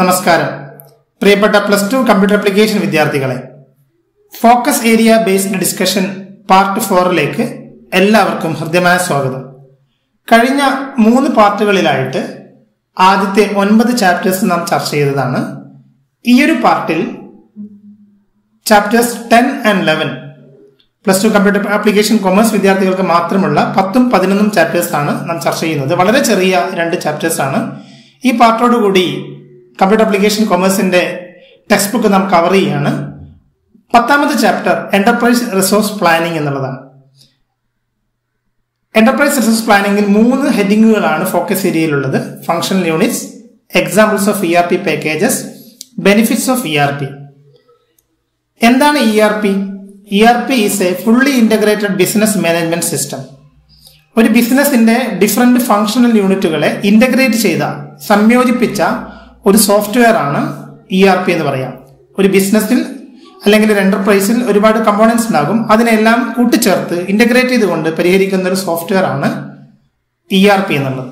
നമസ്കാരം. പ്രിയപ്പെട്ട plus two computer application വിദ്യാർത്ഥികളെ focus area based discussion part ഫോറിലേക്ക് എല്ലാവർക്കും ഹൃദ്യമായ സ്വാഗതം. കഴിഞ്ഞ മൂന്ന് പാർട്ടുകളിലായിട്ട് ആദ്യത്തെ ഒൻപത് ചാപ്റ്റേഴ്സ് നാം ചർച്ച ചെയ്തതാണ്. ഈ ഒരു പാർട്ടിൽ chapters ten and eleven plus two computer application commerce വിദ്യാർത്ഥികൾക്ക് മാത്രമുള്ള പത്തും പതിനൊന്നും ചാപ്റ്റേഴ്സ് ആണ് നാം ചർച്ച ചെയ്യുന്നത്. വളരെ ചെറിയ രണ്ട് ചാപ്റ്റേഴ്സ് ആണ്. ഈ പാർട്ടോടുകൂടി കമ്പ്യൂട്ടർ അപ്ലിക്കേഷൻ കൊമേഴ്സിന്റെ ടെക്സ്റ്റ് ബുക്ക് നാം കവർ ചെയ്യാണ്. പത്താമത്തെ ചാപ്റ്റർ എന്റർപ്രൈസ് റിസോഴ്സ് പ്ലാനിംഗ് എന്നുള്ളതാണ്. എന്റർപ്രൈസ് റിസോഴ്സ് പ്ലാനിംഗിൽ മൂന്ന് ഹെഡിങ്ങുകളാണ് focus ഏരിയയിലുള്ളത് functional units examples of E R P packages benefits of E R P എന്താണ് E R P E R P is a fully integrated business management system ഒരു ബിസിനസിന്റെ different functional യൂണിറ്റുകളെ integrate ചെയ്ത സംയോജിപ്പിച്ച ഒരു software ആണ് E R P എന്ന് പറയാം. ഒരു ബിസിനസ്സിൽ അല്ലെങ്കിൽ ഒരു എന്റർപ്രൈസിൽ ഒരുപാട് കമ്പോണൻസ് ഉണ്ടാകും. അതിനെല്ലാം കൂട്ടിച്ചേർത്ത് ഇന്റഗ്രേറ്റ് ചെയ്തുകൊണ്ട് പരിഹരിക്കുന്ന ഒരു സോഫ്റ്റ്വെയർ ആണ് ഇ ആർ പി എന്നുള്ളത്.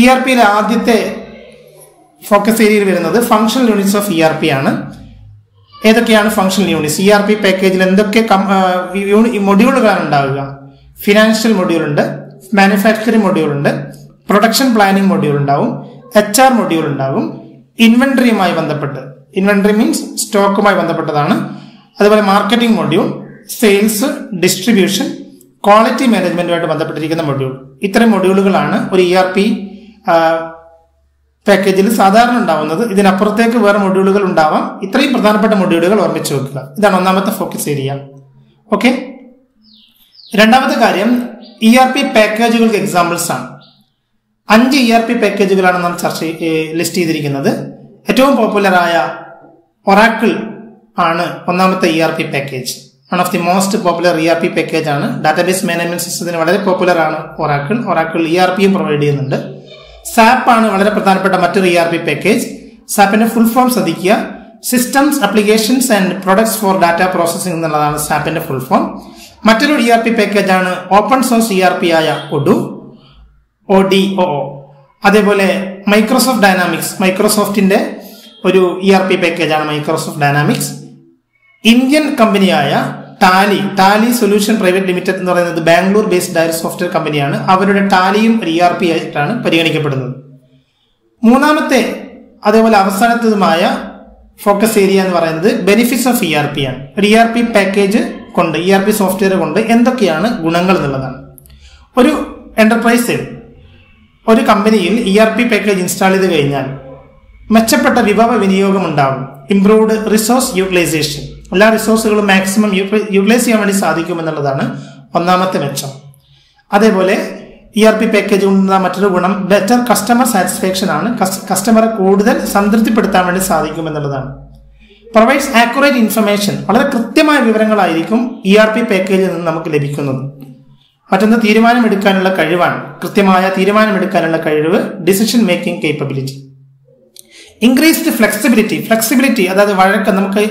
ഇ ആർ പിയിലെ ആദ്യത്തെ ഫോക്കസ് ഏരിയയിൽ വരുന്നത് functional units of E R P ആണ്. ഏതൊക്കെയാണ് functional units E R P പാക്കേജിൽ എന്തൊക്കെ മൊഡ്യൂളുകളാണ് ഉണ്ടാവുക? ഫിനാൻഷ്യൽ മൊഡ്യൂൾ ഉണ്ട് മാനുഫാക്ചറിംഗ് മൊഡ്യൂൾ ഉണ്ട് പ്രൊഡക്ഷൻ പ്ലാനിംഗ് മൊഡ്യൂൾ ഉണ്ടാവും. എച്ച് ആർ മൊഡ്യൂൾ ഉണ്ടാകും. ഇൻവെന്ററിയുമായി ബന്ധപ്പെട്ട്. ഇൻവെന്ററി മീൻസ് സ്റ്റോക്കുമായി ബന്ധപ്പെട്ടതാണ്. അതുപോലെ marketing module sales distribution quality മാനേജ്മെന്റുമായിട്ട് ബന്ധപ്പെട്ടിരിക്കുന്ന മൊഡ്യൂൾ ഇത്തരം മൊഡ്യൂളുകളാണ് ഒരു ഇ ആർ പി പാക്കേജിൽ സാധാരണ ഉണ്ടാവുന്നത്. ഇതിനപ്പുറത്തേക്ക് വേറെ മൊഡ്യൂളുകൾ ഉണ്ടാവാം. ഇത്രയും പ്രധാനപ്പെട്ട മൊഡ്യൂളുകൾ ഓർമ്മിച്ച് വെക്കുക. ഇതാണ് ഒന്നാമത്തെ ഫോക്കസ് ഏരിയ ഓക്കെ രണ്ടാമത്തെ കാര്യം ഇ ആർ പി പാക്കേജുകൾക്ക് എക്സാമ്പിൾസ് ആണ്. അഞ്ച് ഇ ആർ പി പാക്കേജുകളാണ് നാം ചർച്ച ലിസ്റ്റ് ചെയ്തിരിക്കുന്നത്. ഏറ്റവും പോപ്പുലറായ ഒറാക്കിൾ ആണ് ഒന്നാമത്തെ E R P package one of the most popular E R P package ആണ്. ഡാറ്റാബേസ് മാനേജ്മെന്റ് സിസ്റ്റത്തിന് വളരെ പോപ്പുലർ ആണ് ഒറാക്കിൾ ഒറാക്കിൾ ഇ ആർ പിയും പ്രൊവൈഡ് ചെയ്യുന്നുണ്ട്. സാപ്പ് ആണ് വളരെ പ്രധാനപ്പെട്ട മറ്റൊരു ഇ ആർ പി പാക്കേജ് സാപ്പിന്റെ ഫുൾ ഫോം ശ്രദ്ധിക്കുക. Systems applications and products for data processing എന്നുള്ളതാണ് സാപ്പിന്റെ ഫുൾ ഫോം മറ്റൊരു ഇ ആർ പി പാക്കേജ് ആണ് open source E R P ആയ ഒഡു ഒ ഡി ഒ അതേപോലെ മൈക്രോസോഫ്റ്റ് ഡൈനാമിക്സ് മൈക്രോസോഫ്റ്റിന്റെ ഒരു ഇ ആർ പി പാക്കേജാണ് മൈക്രോസോഫ്റ്റ് ഡൈനാമിക്സ് ഇന്ത്യൻ കമ്പനിയായ Tally Tally solution private limited എന്ന് പറയുന്നത് ബാംഗ്ലൂർ ബേസ്ഡ് ആയ സോഫ്റ്റ്വെയർ കമ്പനിയാണ് അവരുടെ ടാലിയും ഒരു ഇ ആർ പി ആയിട്ടാണ് പരിഗണിക്കപ്പെടുന്നത്. മൂന്നാമത്തെ അതേപോലെ അവസാനത്തതുമായ ഫോക്കസ് ഏരിയ എന്ന് പറയുന്നത് benefits of E R P ആണ്. ഒരു ഇ ആർ പി പാക്കേജ് കൊണ്ട് ഇ ആർ പി സോഫ്റ്റ്വെയർ കൊണ്ട് എന്തൊക്കെയാണ് ഗുണങ്ങൾ എന്നുള്ളതാണ്. ഒരു എന്റർപ്രൈസിൽ ഒരു കമ്പനിയിൽ E R P package install ചെയ്ത് കഴിഞ്ഞാൽ മെച്ചപ്പെട്ട വിഭവ വിനിയോഗം ഉണ്ടാകും ഇംപ്രൂവ്ഡ് റിസോഴ്സ് യൂട്ടിലൈസേഷൻ എല്ലാ റിസോഴ്സുകളും മാക്സിമം യൂട്ടിലൈസ് ചെയ്യാൻ വേണ്ടി സാധിക്കും എന്നുള്ളതാണ് ഒന്നാമത്തെ മെച്ചം. അതേപോലെ ഇ ആർ പി പാക്കേജ് കൊണ്ടുള്ള മറ്റൊരു ഗുണം ബെറ്റർ കസ്റ്റമർ സാറ്റിസ്ഫാക്ഷൻ ആണ്. കസ്റ്റമറെ കൂടുതൽ സംതൃപ്തിപ്പെടുത്താൻ വേണ്ടി സാധിക്കും എന്നുള്ളതാണ്. പ്രൊവൈഡ്സ് ആക്യുറേറ്റ് ഇൻഫർമേഷൻ വളരെ കൃത്യമായ വിവരങ്ങളായിരിക്കും ഇ ആർ പി പാക്കേജിൽ നിന്ന് നമുക്ക് ലഭിക്കുന്നത്. മറ്റൊന്ന് തീരുമാനമെടുക്കാനുള്ള കഴിവാണ്. കൃത്യമായ തീരുമാനമെടുക്കാനുള്ള കഴിവ് decision making capability increased flexibility flexibility അതായത് വഴക്കം. നമുക്ക്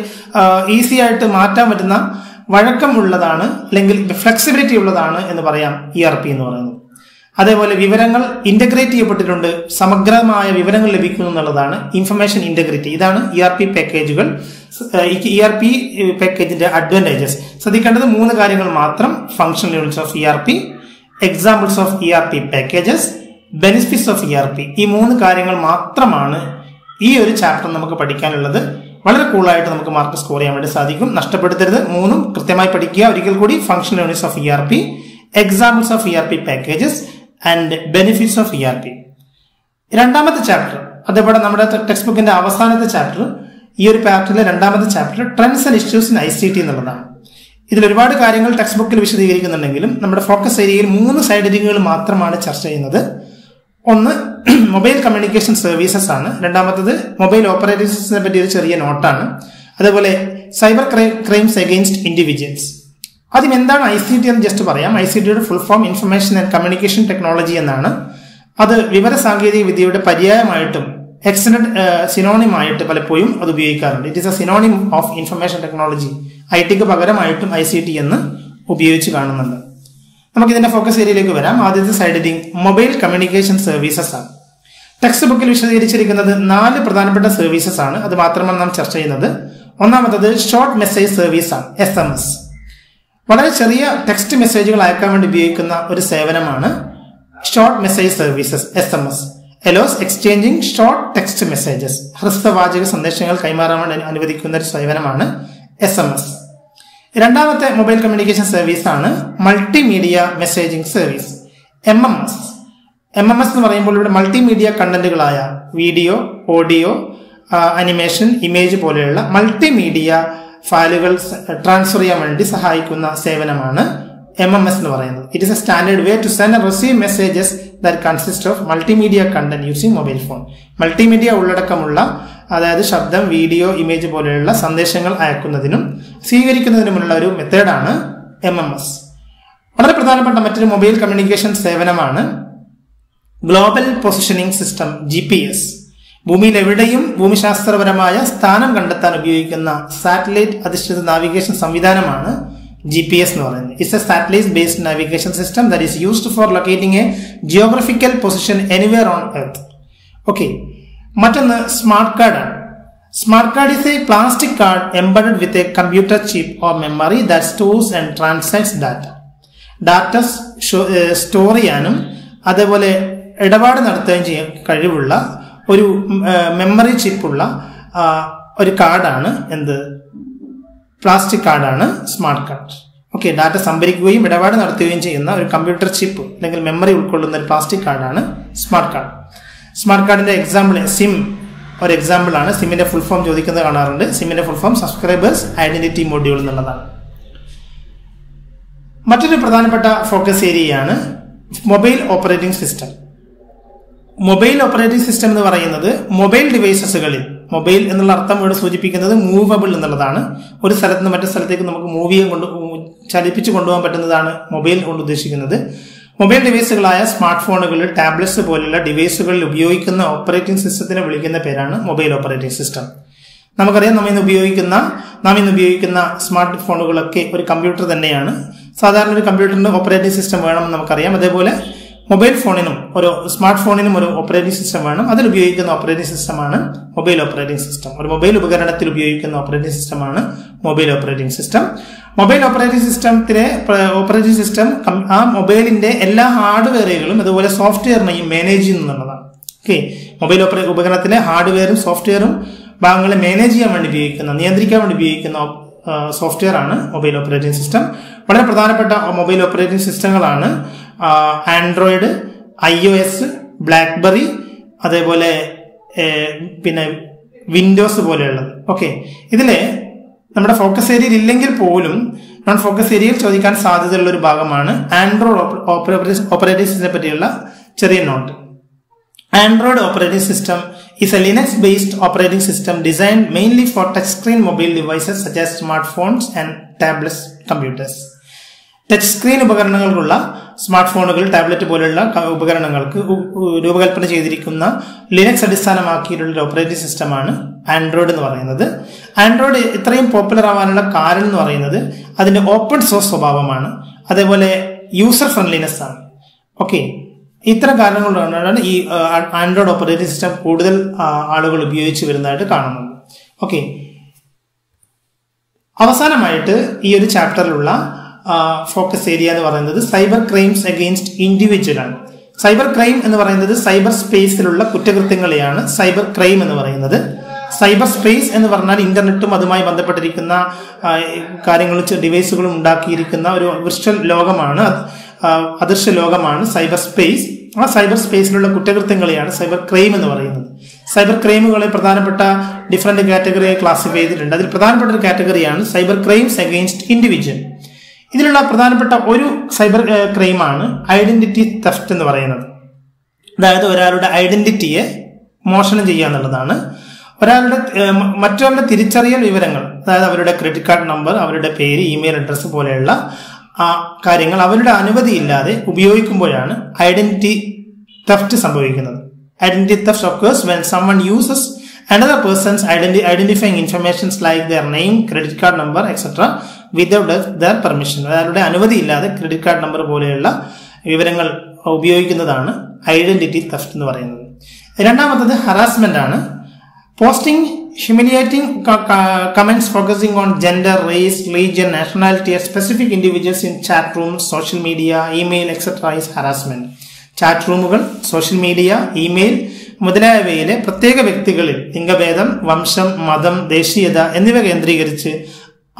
ഈസി ആയിട്ട് മാറ്റാൻ പറ്റുന്ന വഴക്കമുള്ളതാണ് അല്ലെങ്കിൽ ഫ്ലെക്സിബിലിറ്റി ഉള്ളതാണ് എന്ന് പറയാം ഇ ആർ പി എന്ന് പറയുന്നത്. അതേപോലെ വിവരങ്ങൾ ഇന്റഗ്രേറ്റ് ചെയ്യപ്പെട്ടിട്ടുണ്ട്. സമഗ്രമായ വിവരങ്ങൾ ലഭിക്കുന്നു എന്നുള്ളതാണ് ഇൻഫർമേഷൻ ഇന്റഗ്രിറ്റി ഇതാണ് ഇ ആർ പി പാക്കേജുകൾ ഇ ആർ പി പാക്കേജിന്റെ അഡ്വാന്റേജസ് ശ്രദ്ധിക്കേണ്ടത് മൂന്ന് കാര്യങ്ങൾ മാത്രം. Functional units of E R P examples of E R P packages benefits of E R P ഈ മൂന്ന് കാര്യങ്ങൾ മാത്രമാണ് ഈ ഒരു ചാപ്റ്റർ നമുക്ക് പഠിക്കാനുള്ളത്. വളരെ കൂളായിട്ട് നമുക്ക് മാർക്ക് സ്കോർ ചെയ്യാൻ വേണ്ടി സാധിക്കും. നഷ്ടപ്പെടുത്തരുത്. മൂന്നും കൃത്യമായി പഠിക്കുക. ഒരിക്കൽ കൂടി functional units of E R P examples of E R P packages and benefits of E R P രണ്ടാമത്തെ ചാപ്റ്റർ അതേപോലെ നമ്മുടെ ടെക്സ്റ്റ് ബുക്കിന്റെ അവസാനത്തെ ചാപ്റ്റർ ഈ ഒരു പാർട്ടിലെ രണ്ടാമത്തെ chapter trends and issues in I C T എന്നുള്ളതാണ്. ഇതിൽ ഒരുപാട് കാര്യങ്ങൾ ടെക്സ്റ്റ് ബുക്കിൽ വിശദീകരിക്കുന്നുണ്ടെങ്കിലും നമ്മുടെ ഫോക്കസ് ഏരിയയിൽ മൂന്ന് സൈഡ് ഹെഡിങ്ങുകൾ മാത്രമാണ് ചർച്ച ചെയ്യുന്നത്. ഒന്ന് മൊബൈൽ കമ്മ്യൂണിക്കേഷൻ സർവീസസ് ആണ്. രണ്ടാമത്തത് മൊബൈൽ ഓപ്പറേറ്റേഴ്സിനെ പറ്റി ഒരു ചെറിയ നോട്ടാണ്. അതുപോലെ സൈബർ ക്രൈംസ് അഗെയിൻസ്റ്റ് ഇൻഡിവിജ്വൽസ്. ആദ്യം എന്താണ് ഐ സി ടി എന്ന് ജസ്റ്റ് പറയാം. ഐ സി ടിയുടെ full form information and communication technology എന്നാണ്. അത് വിവര സാങ്കേതിക വിദ്യയുടെ പര്യായമായിട്ടും എക്സലന്റ് സിനോണിമായിട്ട് പലപ്പോഴും അത് ഉപയോഗിക്കാറുണ്ട്. It is a synonym of information technology I tick പകരമായിട്ടും ഐ സി ടി എന്ന് ഉപയോഗിച്ച് കാണുന്നുണ്ട്. നമുക്ക് ഇതിന്റെ ഫോക്കസ് ഏരിയയിലേക്ക് വരാം. ആദ്യത്തെ side heading mobile communication services ആണ്. ടെക്സ്റ്റ് ബുക്കിൽ വിശദീകരിച്ചിരിക്കുന്നത് നാല് പ്രധാനപ്പെട്ട സർവീസസ് ആണ്. അത് മാത്രമാണ് നാം ചർച്ച ചെയ്യുന്നത്. ഒന്നാമത്തത് ഷോർട്ട് മെസ്സേജ് സർവീസ് ആണ് എസ് എം എസ് വളരെ ചെറിയ ടെക്സ്റ്റ് മെസ്സേജുകൾ അയക്കാൻ വേണ്ടി ഉപയോഗിക്കുന്ന ഒരു സേവനമാണ് short message services S M S allows exchanging short text messages ഹ്രസ്വവാചക സന്ദേശങ്ങൾ കൈമാറാൻ അനുവദിക്കുന്ന ഒരു സേവനമാണ് എസ് എം എസ് രണ്ടാമത്തെ മൊബൈൽ കമ്മ്യൂണിക്കേഷൻ സർവീസ് ആണ് multimedia messaging service M M S M M S എന്ന് പറയുമ്പോൾ ഇവിടെ മൾട്ടിമീഡിയ കണ്ടന്റുകളായ വീഡിയോ ഓഡിയോ അനിമേഷൻ ഇമേജ് പോലെയുള്ള മൾട്ടിമീഡിയ ഫയലുകൾ ട്രാൻസ്ഫർ ചെയ്യാൻ വേണ്ടി സഹായിക്കുന്ന സേവനമാണ് എം എം എസ് എന്ന് പറയുന്നത്. It is a standard way to send and receive messages that consist of multimedia content using mobile phone multimedia ഉള്ളടക്കമുള്ള അതായത് ശബ്ദം വീഡിയോ ഇമേജ് പോലെയുള്ള സന്ദേശങ്ങൾ അയക്കുന്നതിനും സ്വീകരിക്കുന്നതിനുമുള്ള ഒരു മെത്തേഡാണ് എം എം എസ് വളരെ പ്രധാനപ്പെട്ട മറ്റൊരു മൊബൈൽ കമ്മ്യൂണിക്കേഷൻ സേവനമാണ് global positioning system G P S ഭൂമിയിൽ എവിടെയും ഭൂമിശാസ്ത്രപരമായ സ്ഥാനം കണ്ടെത്താൻ ഉപയോഗിക്കുന്ന സാറ്റലൈറ്റ് അധിഷ്ഠിത നാവിഗേഷൻ സംവിധാനമാണ് ജി എന്ന് പറയുന്നത്. It's a satellite based navigation system that is used for locating a geographical position anywhere on earth okay മറ്റൊന്ന് സ്മാർട്ട് കാർഡ് ആണ്. Smart card is a plastic card embedded with a computer chip or memory that stores and transacts data data store ചെയ്യാനും അതേപോലെ ഇടപാട് നടത്തുകയും ചെയ്യാൻ കഴിവുള്ള ഒരു memory ചിപ്പുള്ള ഒരു കാർഡാണ് എന്ത്? പ്ലാസ്റ്റിക് കാർഡാണ് സ്മാർട്ട് കാർഡ്. ഓക്കെ ഡാറ്റ സംഭരിക്കുകയും ഇടപാട് നടത്തുകയും ചെയ്യുന്ന ഒരു കമ്പ്യൂട്ടർ ചിപ്പ് അല്ലെങ്കിൽ മെമ്മറി ഉൾക്കൊള്ളുന്ന ഒരു പ്ലാസ്റ്റിക് കാർഡാണ് സ്മാർട്ട് കാർഡ്. സ്മാർട്ട് കാർഡിന്റെ എക്സാമ്പിൾ സിം ഒരു എക്സാമ്പിൾ ആണ്. സിമ്മിന്റെ ഫുൾ ഫോം ചോദിക്കുന്നത് കാണാറുണ്ട്. സിമ്മിന്റെ full form subscribers identity module എന്നുള്ളതാണ്. മറ്റൊരു പ്രധാനപ്പെട്ട ഫോക്കസ് ഏരിയയാണ് mobile operating system mobile operating system എന്ന് പറയുന്നത് മൊബൈൽ ഡിവൈസസുകളിൽ മൊബൈൽ എന്നുള്ള അർത്ഥം ഇവിടെ സൂചിപ്പിക്കുന്നത് മൂവബിൾ എന്നുള്ളതാണ്. ഒരു സ്ഥലത്ത് നിന്ന് മറ്റു സ്ഥലത്തേക്ക് നമുക്ക് മൂവ് ചെയ്യാൻ കൊണ്ട് ചലിപ്പിച്ച് കൊണ്ടുപോകാൻ പറ്റുന്നതാണ് മൊബൈൽ കൊണ്ട് ഉദ്ദേശിക്കുന്നത്. മൊബൈൽ ഡിവൈസുകളായ സ്മാർട്ട് ഫോണുകൾ ടാബ്ലറ്റ്സ് പോലുള്ള ഡിവൈസുകളിൽ ഉപയോഗിക്കുന്ന ഓപ്പറേറ്റിംഗ് സിസ്റ്റത്തിനെ വിളിക്കുന്ന പേരാണ് മൊബൈൽ ഓപ്പറേറ്റിംഗ് സിസ്റ്റം. നമുക്കറിയാം നമ്മൾ ഇന്ന് ഉപയോഗിക്കുന്ന നാം ഇന്ന് ഉപയോഗിക്കുന്ന സ്മാർട്ട് ഫോണുകളൊക്കെ ഒരു കമ്പ്യൂട്ടർ തന്നെയാണ്. സാധാരണ ഒരു കമ്പ്യൂട്ടറിന്റെ ഓപ്പറേറ്റിംഗ് സിസ്റ്റം വേണമെന്ന് നമുക്കറിയാം. അതേപോലെ മൊബൈൽ ഫോണിനും ഒരു സ്മാർട്ട് ഫോണിനും ഒരു ഓപ്പറേറ്റിംഗ് സിസ്റ്റം വേണം. അതിൽ ഉപയോഗിക്കുന്ന ഓപ്പറേറ്റിംഗ് സിസ്റ്റമാണ് മൊബൈൽ ഓപ്പറേറ്റിംഗ് സിസ്റ്റം ഒരു മൊബൈൽ ഉപകരണത്തിൽ ഉപയോഗിക്കുന്ന ഓപ്പറേറ്റിംഗ് സിസ്റ്റമാണ് mobile operating system mobile operating സിസ്റ്റത്തിലെ ഓപ്പറേറ്റിംഗ് സിസ്റ്റം ആ മൊബൈലിന്റെ എല്ലാ ഹാർഡ്വെയറുകളും അതുപോലെ സോഫ്റ്റ്വെയറിനെയും മാനേജ് ചെയ്യുന്നുള്ളതാണ്. ഓക്കെ മൊബൈൽ ഓപ്പറേ ഉപകരണത്തിലെ ഹാർഡ്വെയറും സോഫ്റ്റ്വെയറും ഭാഗങ്ങളെ മാനേജ് ചെയ്യാൻ വേണ്ടി ഉപയോഗിക്കുന്ന നിയന്ത്രിക്കാൻ വേണ്ടി ഉപയോഗിക്കുന്ന സോഫ്റ്റ്വെയർ ആണ് മൊബൈൽ ഓപ്പറേറ്റിംഗ് സിസ്റ്റം വളരെ പ്രധാനപ്പെട്ട mobile operating സിസ്റ്റങ്ങളാണ് Android I O S BlackBerry അതേപോലെ പിന്നെ വിൻഡോസ് പോലെയുള്ളത്. ഓക്കെ ഇതിലെ നമ്മുടെ ഫോക്കസ് ഏരിയയിൽ ഇല്ലെങ്കിൽ പോലും നോൺ ഫോക്കസ് ഏരിയയിൽ ചോദിക്കാൻ സാധ്യതയുള്ള ഒരു ഭാഗമാണ് ആൻഡ്രോയിഡ് ഓപ്പറേറ്റിംഗ് സിസ്റ്റത്തെ പറ്റിയുള്ള ചെറിയ note Android operating system is a Linux based operating system designed mainly for touchscreen mobile devices such as smartphones and tablets computers. Touch screen ഉപകരണങ്ങൾക്കുള്ള smart ഫോണുകൾ ടാബ്ലറ്റ് പോലുള്ള ഉപകരണങ്ങൾക്ക് രൂപകൽപ്പന ചെയ്തിരിക്കുന്ന ലിനക്സ് അടിസ്ഥാനമാക്കിയിട്ടുള്ള ഓപ്പറേറ്റിംഗ് സിസ്റ്റമാണ് ആൻഡ്രോയിഡ് എന്ന് പറയുന്നത്. ആൻഡ്രോയിഡ് ഇത്രയും പോപ്പുലർ ആവാനുള്ള കാരണം എന്ന് പറയുന്നത് അതിന്റെ ഓപ്പൺ സോഴ്സ് സ്വഭാവമാണ്. അതേപോലെ യൂസർ ഫ്രണ്ട്ലിനെസ് ആണ്. ഓക്കെ ഇത്തരം കാരണങ്ങൾ കൊണ്ടാണ് ഈ ആൻഡ്രോയിഡ് ഓപ്പറേറ്റിംഗ് സിസ്റ്റം കൂടുതൽ ആളുകൾ ഉപയോഗിച്ച് വരുന്നതായിട്ട് കാണുന്നത്. ഓക്കെ അവസാനമായിട്ട് ഈ ഒരു ചാപ്റ്ററിലുള്ള ഫോക്കസ് ഏരിയ എന്ന് പറയുന്നത് സൈബർ ക്രൈംസ് അഗെയിൻസ്റ്റ് ഇൻഡിവിജ്വൽ ആണ്. സൈബർ ക്രൈം എന്ന് പറയുന്നത് സൈബർ സ്പേസിലുള്ള കുറ്റകൃത്യങ്ങളെയാണ് സൈബർ ക്രൈം എന്ന് പറയുന്നത്. സൈബർ സ്പേസ് എന്ന് പറഞ്ഞാൽ ഇന്റർനെറ്റും അതുമായി ബന്ധപ്പെട്ടിരിക്കുന്ന കാര്യങ്ങളും ഡിവൈസുകളും ഉണ്ടാക്കിയിരിക്കുന്ന ഒരു വിർച്വൽ ലോകമാണ്. അദൃശ്യ ലോകമാണ് സൈബർ സ്പേസ് ആ സൈബർ സ്പേസിലുള്ള കുറ്റകൃത്യങ്ങളെയാണ് സൈബർ ക്രൈം എന്ന് പറയുന്നത്. സൈബർ ക്രൈമുകളെ പ്രധാനപ്പെട്ട ഡിഫറെന്റ് കാറ്റഗറിയായി ക്ലാസിഫൈ ചെയ്തിട്ടുണ്ട്. അതിൽ പ്രധാനപ്പെട്ട ഒരു കാറ്റഗറിയാണ് സൈബർ ക്രൈംസ് അഗെയിൻസ്റ്റ് ഇൻഡിവിജ്വൽ ഇതിലുള്ള പ്രധാനപ്പെട്ട ഒരു സൈബർ ക്രൈമാണ് ഐഡന്റിറ്റി തെഫ്റ്റ് എന്ന് പറയുന്നത് അതായത് ഒരാളുടെ ഐഡന്റിറ്റിയെ മോഷണം ചെയ്യുക എന്നുള്ളതാണ് ഒരാളുടെ മറ്റൊരാളുടെ തിരിച്ചറിയൽ വിവരങ്ങൾ അതായത് അവരുടെ ക്രെഡിറ്റ് കാർഡ് നമ്പർ അവരുടെ പേര് ഇമെയിൽ അഡ്രസ്സ് പോലെയുള്ള ആ കാര്യങ്ങൾ അവരുടെ അനുമതിയില്ലാതെ ഉപയോഗിക്കുമ്പോഴാണ് ഐഡന്റിറ്റി തെഫ്റ്റ് സംഭവിക്കുന്നത് identity theft occurs when someone uses another person's identi- identifying informations like their name, credit card number, etc. without their permission അയാളുടെ അനുമതി ഇല്ലാതെ ക്രെഡിറ്റ് കാർഡ് നമ്പർ പോലെയുള്ള വിവരങ്ങൾ ഉപയോഗിക്കുന്നതാണ് ഐഡന്റിറ്റി തെഫ്റ്റ് എന്ന് പറയുന്നത്. രണ്ടാമത്തത് ഹറാസ്മെന്റ് ആണ്. Posting humiliating comments focusing on gender race religion nationality specific individuals in chat room social media email etcetera is harassment chat റൂമുകൾ സോഷ്യൽ മീഡിയ ഇമെയിൽ മുതലായവയിലെ പ്രത്യേക വ്യക്തികളിൽ ലിംഗഭേദം വംശം മതം ദേശീയത എന്നിവ കേന്ദ്രീകരിച്ച്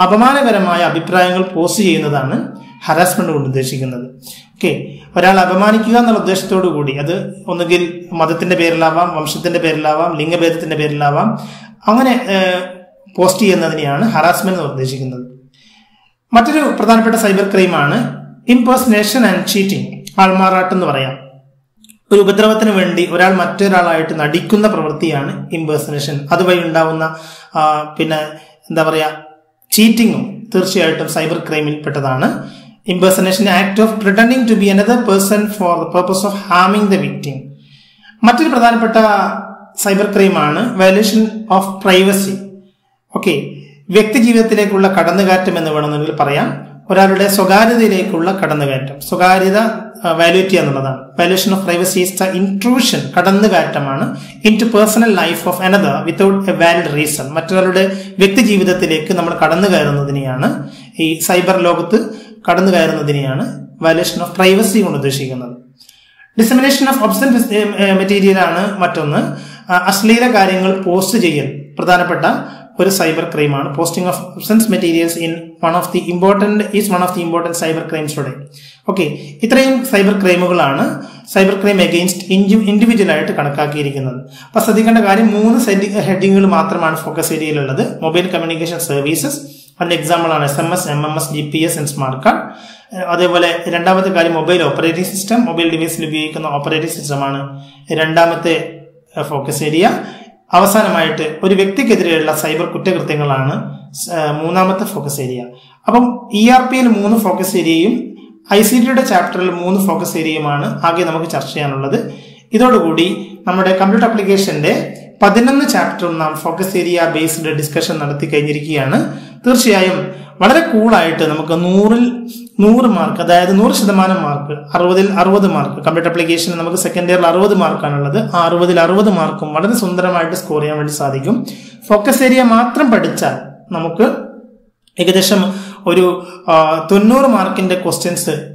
അപമാനകരമായ അഭിപ്രായങ്ങൾ പോസ്റ്റ് ചെയ്യുന്നതാണ് ഹറാസ്മെന്റ് കൊണ്ട് ഉദ്ദേശിക്കുന്നത്. ഓക്കെ ഒരാൾ അപമാനിക്കുക എന്നുള്ള ഉദ്ദേശത്തോടു കൂടി അത് ഒന്നുകിൽ മതത്തിന്റെ പേരിലാവാം വംശത്തിന്റെ പേരിലാവാം ലിംഗഭേദത്തിന്റെ പേരിലാവാം അങ്ങനെ പോസ്റ്റ് ചെയ്യുന്നതിനെയാണ് ഹറാസ്മെന്റ് എന്ന് ഉദ്ദേശിക്കുന്നത്. മറ്റൊരു പ്രധാനപ്പെട്ട സൈബർ ക്രൈമാണ് ഇംപേഴ്സണേഷൻ ആൻഡ് ചീറ്റിംഗ് ആൾമാറാട്ട് എന്ന് പറയാം. ഒരു ഉപദ്രവത്തിന് വേണ്ടി ഒരാൾ മറ്റൊരാളായിട്ട് നടിക്കുന്ന പ്രവൃത്തിയാണ് ഇംപേഴ്സണേഷൻ അതുവഴി ഉണ്ടാവുന്ന പിന്നെ എന്താ പറയാ ചീറ്റിങ്ങും തീർച്ചയായിട്ടും സൈബർ ക്രൈമിൽ പെട്ടതാണ്. Impersonation act of pretending to be another person for the purpose of harming the victim മറ്റൊരു പ്രധാനപ്പെട്ട സൈബർ ക്രൈമാണ് വയലേഷൻ ഓഫ് പ്രൈവസി ഓക്കെ വ്യക്തി ജീവിതത്തിലേക്കുള്ള കടന്നുകയറ്റം എന്ന് വേണമെങ്കിൽ പറയാം. ഒരാളുടെ സ്വകാര്യതയിലേക്കുള്ള കടന്നുകയറ്റം. സ്വകാര്യത വാല്യൂറ്റ് ചെയ്യുക എന്നുള്ളതാണ്. Violation of privacy is the intrusion കടന്നുകയറ്റമാണ് into personal life of another without a valid reason മറ്റൊരാളുടെ വ്യക്തി ജീവിതത്തിലേക്ക് നമ്മൾ കടന്നു കയറുന്നതിനെയാണ് ഈ സൈബർ ലോകത്ത് കടന്നു കയറുന്നതിനെയാണ് വാല്യൂഷൻ ഓഫ് പ്രൈവസി കൊണ്ട് ഉദ്ദേശിക്കുന്നത്. ഡിസമിനേഷൻ ഓഫ് ഒബ്സൻ മെറ്റീരിയൽ ആണ് മറ്റൊന്ന്. അശ്ലീല കാര്യങ്ങൾ പോസ്റ്റ് ചെയ്യൽ. പ്രധാനപ്പെട്ട ഒരു cyber ക്രൈമാണ് posting of sense materials in one of the important is one of the important cyber crimes today okay ഇത്രയും സൈബർ ക്രൈമുകളാണ് സൈബർ ക്രൈം എഗെയിൻസ്റ്റ് ഇൻഡിവിജ്വൽ ആയിട്ട് കണക്കാക്കിയിരിക്കുന്നത്. അപ്പോൾ ശ്രദ്ധിക്കേണ്ട കാര്യം മൂന്ന് ഹെഡിങ്ങുകൾ മാത്രമാണ് ഫോക്കസ് ഏരിയയിലുള്ളത് മൊബൈൽ കമ്മ്യൂണിക്കേഷൻ സർവീസസ് അതിന്റെ എക്സാമ്പിൾ ആണ് S M S M M S G P S and smart card അതേപോലെ രണ്ടാമത്തെ കാര്യം മൊബൈൽ ഓപ്പറേറ്റിംഗ് സിസ്റ്റം മൊബൈൽ ഡിവൈസിൽ ഉപയോഗിക്കുന്ന ഓപ്പറേറ്റിംഗ് സിസ്റ്റമാണ് രണ്ടാമത്തെ ഫോക്കസ് ഏരിയ അവസാനമായിട്ട് ഒരു വ്യക്തിക്കെതിരെയുള്ള സൈബർ കുറ്റകൃത്യങ്ങളാണ് മൂന്നാമത്തെ ഫോക്കസ് ഏരിയ. അപ്പം ഇ ആർ പിയിൽ മൂന്ന് ഫോക്കസ് ഏരിയയും ഐ സി ടിയുടെ ചാപ്റ്ററിൽ മൂന്ന് ഫോക്കസ് ഏരിയയുമാണ് ആകെ നമുക്ക് ചർച്ച ചെയ്യാനുള്ളത്. ഇതോടുകൂടി നമ്മുടെ കമ്പ്യൂട്ടർ ആപ്ലിക്കേഷന്റെ പതിനൊന്ന് ചാപ്റ്ററും നാം ഫോക്കസ് ഏരിയ ബേസ്ഡ് ഡിസ്കഷൻ നടത്തി കഴിഞ്ഞിരിക്കുകയാണ്. തീർച്ചയായും വളരെ കൂളായിട്ട് നമുക്ക് നൂറിൽ നൂറ് മാർക്ക് അതായത് നൂറ് ശതമാനം മാർക്ക് അറുപതിൽ അറുപത് മാർക്ക് കമ്പ്യൂട്ടർ അപ്ലിക്കേഷന് നമുക്ക് സെക്കൻഡ് ഇയറിൽ അറുപത് മാർക്കാണുള്ളത് ആ അറുപതിൽ അറുപത് മാർക്കും വളരെ സുന്ദരമായിട്ട് സ്കോർ ചെയ്യാൻ വേണ്ടി സാധിക്കും. ഫോക്കസ് ഏരിയ മാത്രം പഠിച്ചാൽ നമുക്ക് ഏകദേശം ഒരു തൊണ്ണൂറ് മാർക്കിന്റെ ക്വസ്റ്റ്യൻസ്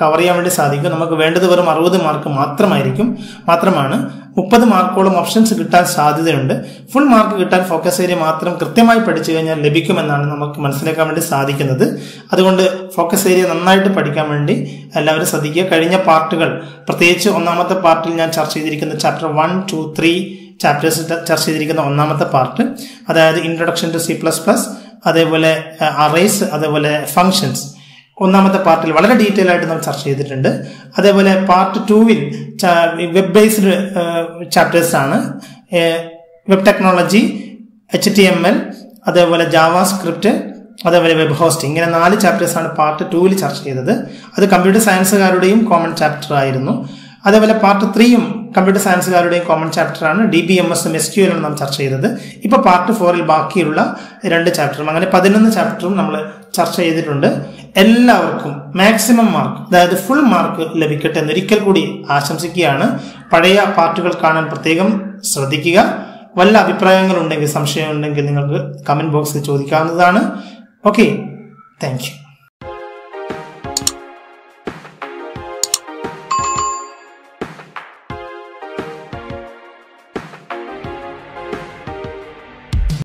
കവർ ചെയ്യാൻ വേണ്ടി സാധിക്കും. നമുക്ക് വേണ്ടത് വെറും അറുപത് മാർക്ക് മാത്രമായിരിക്കും. മാത്രമാണ് മുപ്പത് മാർക്കോളം ഓപ്ഷൻസ് കിട്ടാൻ സാധ്യതയുണ്ട്. ഫുൾ മാർക്ക് കിട്ടാൻ ഫോക്കസ് ഏരിയ മാത്രം കൃത്യമായി പഠിച്ചു കഴിഞ്ഞാൽ ലഭിക്കുമെന്നാണ് നമുക്ക് മനസ്സിലാക്കാൻ വേണ്ടി സാധിക്കുന്നത്. അതുകൊണ്ട് ഫോക്കസ് ഏരിയ നന്നായിട്ട് പഠിക്കാൻ വേണ്ടി എല്ലാവരും ശ്രദ്ധിക്കുക. കഴിഞ്ഞ പാർട്ടുകൾ പ്രത്യേകിച്ച് ഒന്നാമത്തെ പാർട്ടിൽ ഞാൻ ചർച്ച ചെയ്തിരിക്കുന്ന chapter one two three chapters ചർച്ച ചെയ്തിരിക്കുന്ന ഒന്നാമത്തെ പാർട്ട് അതായത് introduction to C plus plus അതേപോലെ അറേസ് അതേപോലെ ഫങ്ഷൻസ് ഒന്നാമത്തെ പാർട്ടിൽ വളരെ ഡീറ്റെയിൽ ആയിട്ട് നമ്മൾ ചർച്ച ചെയ്തിട്ടുണ്ട്. അതേപോലെ പാർട്ട് ടൂവിൽ വെബ് ബേസ്ഡ് ചാപ്റ്റേഴ്സ് ആണ്. Web technology H T M L അതേപോലെ ജാവാ സ്ക്രിപ്റ്റ് അതേപോലെ വെബ് ഹോസ്റ്റിംഗ് ഇങ്ങനെ നാല് ചാപ്റ്റേഴ്സ് ആണ് പാർട്ട് ടൂവിൽ ചർച്ച ചെയ്തത്. അത് കമ്പ്യൂട്ടർ സയൻസുകാരുടെയും കോമൺ ചാപ്റ്റർ ആയിരുന്നു. അതേപോലെ പാർട്ട് ത്രീയും കമ്പ്യൂട്ടർ സയൻസുകാരുടെയും കോമൺ ചാപ്റ്ററാണ് ഡി ബി എം എസും എസ് ക്യു എല്ലാം നാം ചർച്ച ചെയ്തത്. ഇപ്പൊ പാർട്ട് ഫോറിൽ ബാക്കിയുള്ള രണ്ട് ചാപ്റ്ററും അങ്ങനെ പതിനൊന്ന് ചാപ്റ്ററും നമ്മൾ ചർച്ച ചെയ്തിട്ടുണ്ട്. എല്ലാവർക്കും മാക്സിമം മാർക്ക് അതായത് ഫുൾ മാർക്ക് ലഭിക്കട്ടെ എന്നൊരിക്കൽ കൂടി ആശംസിക്കുകയാണ്. പഴയ പാർട്ടുകൾ കാണാൻ പ്രത്യേകം ശ്രദ്ധിക്കുക. വല്ല അഭിപ്രായങ്ങളുണ്ടെങ്കിൽ സംശയമുണ്ടെങ്കിൽ നിങ്ങൾക്ക് കമന്റ് ബോക്സിൽ ചോദിക്കാവുന്നതാണ്. Okay thank